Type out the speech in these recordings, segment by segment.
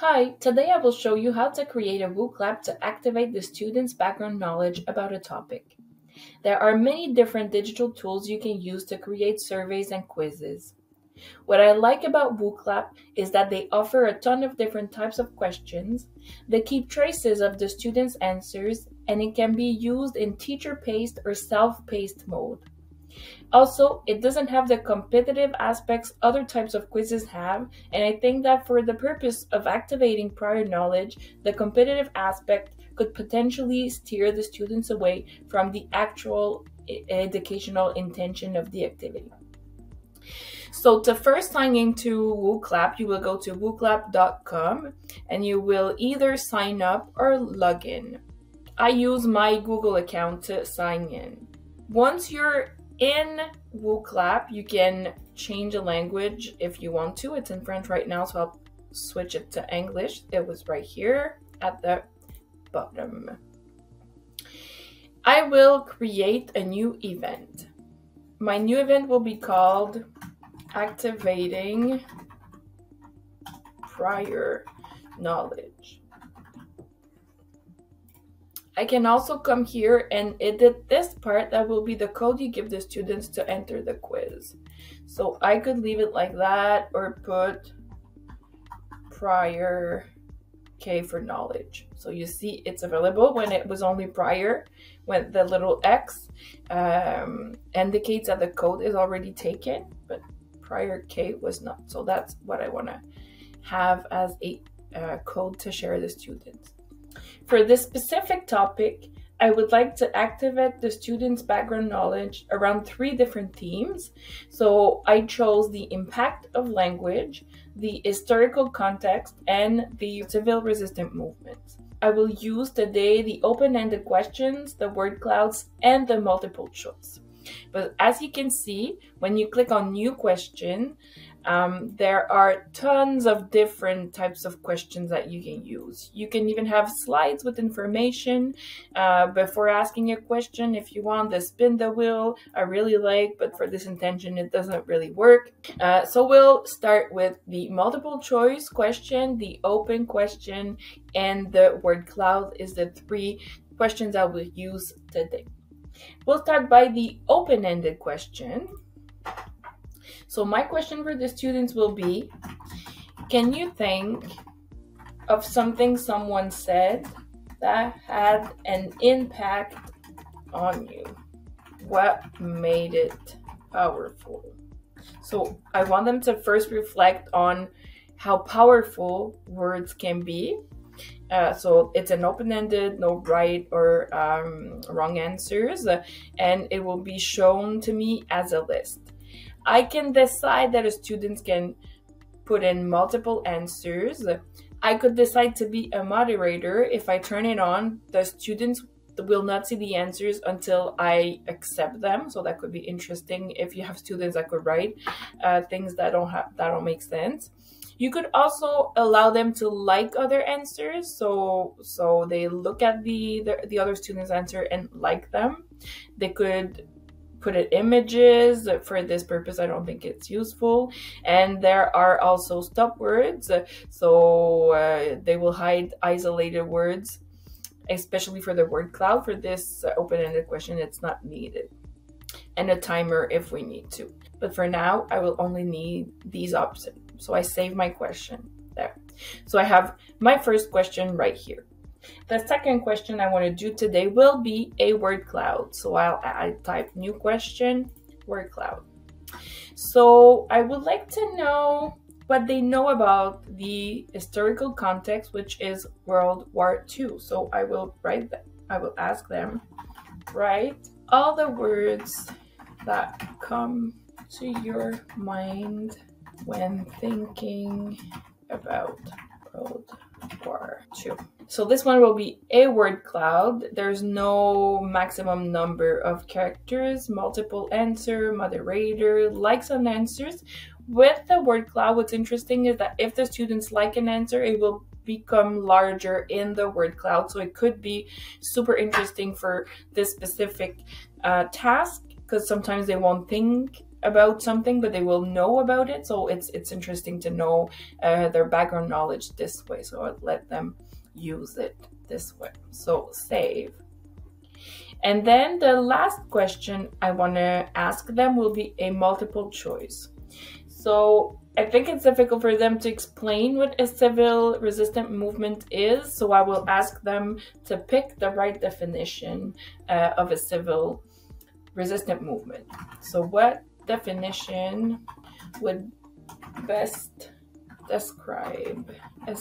Hi, today I will show you how to create a WooClap to activate the student's background knowledge about a topic. There are many different digital tools you can use to create surveys and quizzes. What I like about WooClap is that they offer a ton of different types of questions, they keep traces of the student's answers, and it can be used in teacher-paced or self-paced mode. Also, it doesn't have the competitive aspects other types of quizzes have, and I think that for the purpose of activating prior knowledge, the competitive aspect could potentially steer the students away from the actual educational intention of the activity. So to first sign into WooClap, you will go to wooclap.com and you will either sign up or log in. I use my Google account to sign in. Once you're in WooClap, you can change a language if you want to. It's in French right now, so I'll switch it to English. It was right here at the bottom. I will create a new event. My new event will be called Activating Prior Knowledge. I can also come here and edit this part that will be the code you give the students to enter the quiz. So I could leave it like that or put prior K for knowledge. So you see it's available when it was only prior, when the little X um, indicates that the code is already taken, but prior K was not. So that's what I want to have as a uh, code to share the students. For this specific topic, I would like to activate the students' background knowledge around three different themes. So I chose the impact of language, the historical context, and the civil resistance movement. I will use today the open-ended questions, the word clouds, and the multiple choice. But as you can see, when you click on new question, um, there are tons of different types of questions that you can use. You can even have slides with information uh, before asking a question if you want. The spin the wheel I really like, but for this intention it doesn't really work. Uh, so we'll start with the multiple choice question, the open question, and the word cloud is the three questions I will use today. We'll start by the open-ended question. So my question for the students will be, can you think of something someone said that had an impact on you? What made it powerful? So I want them to first reflect on how powerful words can be. Uh, so it's an open-ended, no right or um, wrong answers, and it will be shown to me as a list. I can decide that a student can put in multiple answers. I could decide to be a moderator. If I turn it on, the students will not see the answers until I accept them. So that could be interesting if you have students that could write uh, things that don't have that don't make sense. You could also allow them to like other answers, so so they look at the the, the other students' answer and like them. They could put it images for this purpose i don't think it's useful. And there are also stop words so uh, they will hide isolated words especially for the word cloud. For this open-ended question it's not needed. And a timer if we need to. But for now i will only need these options. So i save my question there. So i have my first question right here the second question I want to do today will be a word cloud. So I'll I type new question, word cloud. So I would like to know what they know about the historical context, which is World War II. So I will write that. I will ask them, write all the words that come to your mind when thinking about World War II. So this one will be a word cloud. There's no maximum number of characters, multiple answer, moderator, likes on answers. With the word cloud, what's interesting is that if the students like an answer, it will become larger in the word cloud. So it could be super interesting for this specific uh, task because sometimes they won't think about something, but they will know about it. So it's it's interesting to know uh, their background knowledge this way. So I'll let them use it this way. So save. And then the last question I want to ask them will be a multiple choice. So I think it's difficult for them to explain what a civil resistant movement is. So I will ask them to pick the right definition uh, of a civil resistant movement. So what definition would best describe a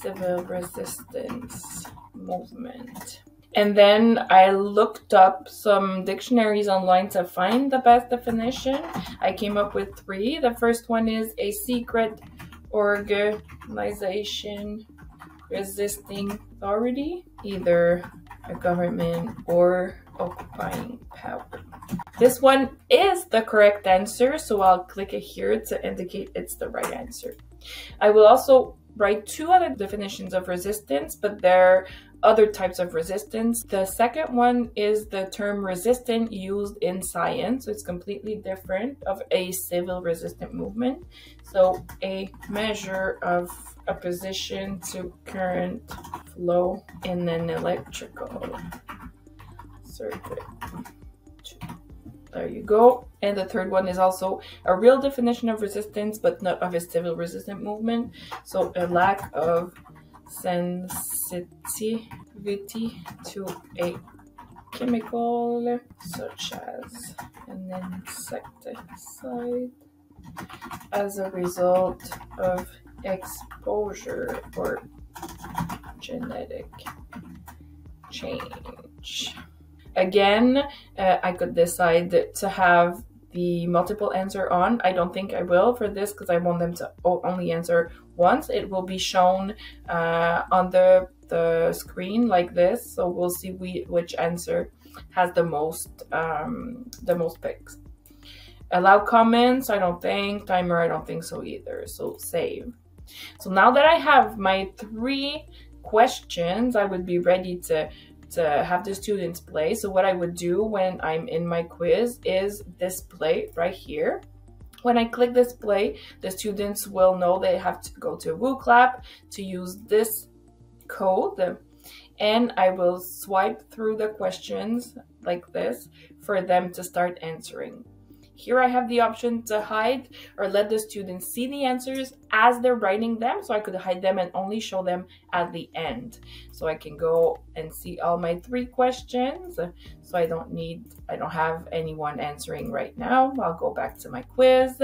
civil resistance movement? And then I looked up some dictionaries online to find the best definition. I came up with three. The first one is a secret organization resisting authority, either a government or occupying power. This one is the correct answer, so I'll click it here to indicate it's the right answer. I will also write two other definitions of resistance, but they're other types of resistance. The second one is the term resistant used in science. So it's completely different of a civil resistant movement. So a measure of opposition to current flow in an electrical circuit. There you go. And the third one is also a real definition of resistance, but not of a civil resistant movement. So a lack of sensitivity to a chemical such as an insecticide as a result of exposure or genetic change. Again, uh, I could decide to have the multiple answer on. I don't think I will for this because I want them to only answer once. It will be shown uh, on the, the screen like this. So we'll see we, which answer has the most, um, the most picks. Allow comments, I don't think. Timer, I don't think so either. So save. So now that I have my three questions, I would be ready to to have the students play. So what I would do when I'm in my quiz is display right here. When I click display, the students will know they have to go to WooClap to use this code and I will swipe through the questions like this for them to start answering. Here I have the option to hide or let the students see the answers as they're writing them. So I could hide them and only show them at the end. So I can go and see all my three questions. So I don't need, I don't have anyone answering right now. I'll go back to my quiz.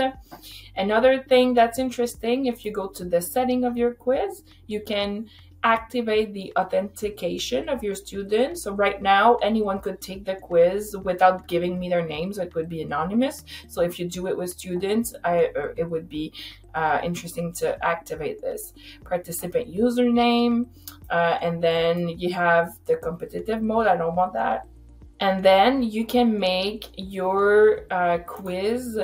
Another thing that's interesting, if you go to the setting of your quiz, you can activate the authentication of your students. So right now, anyone could take the quiz without giving me their names. It would be anonymous. So if you do it with students, I, uh, it would be uh, interesting to activate this participant username. Uh, and then you have the competitive mode. I don't want that. And then you can make your uh, quiz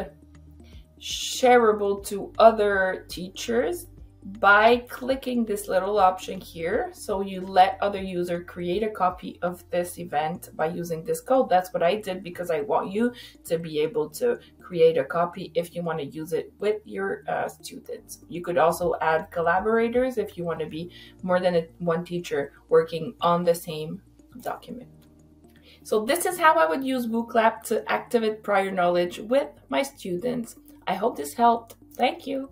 shareable to other teachers by clicking this little option here. So you let other user create a copy of this event by using this code. That's what I did because I want you to be able to create a copy if you want to use it with your uh, students. You could also add collaborators if you want to be more than a, one teacher working on the same document. So this is how I would use WooClap to activate prior knowledge with my students. I hope this helped. Thank you.